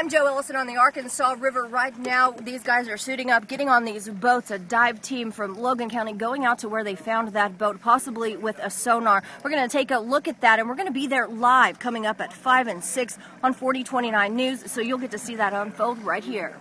I'm Jo Ellison on the Arkansas River right now. These guys are suiting up, getting on these boats. A dive team from Logan County going out to where they found that boat, possibly with a sonar. We're going to take a look at that, and we're going to be there live coming up at 5 and 6 on 4029 News, so you'll get to see that unfold right here.